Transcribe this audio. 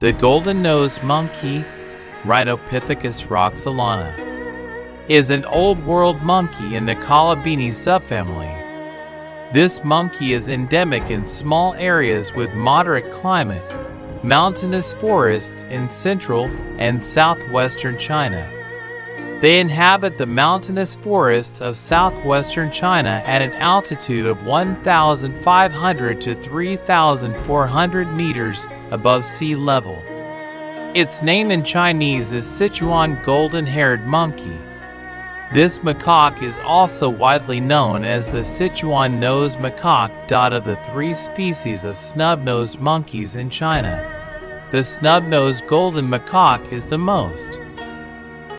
The golden-nosed monkey, Rhinopithecus roxellana, is an old world monkey in the Colobini subfamily. This monkey is endemic in small areas with moderate climate, mountainous forests in central and southwestern China. They inhabit the mountainous forests of southwestern China at an altitude of 1,500 to 3,400 meters above sea level. Its name in Chinese is Sichuan golden haired monkey. This macaque is also widely known as the Sichuan nose macaque. dot Of the three species of snub-nosed monkeys in China, the snub-nosed golden macaque is the most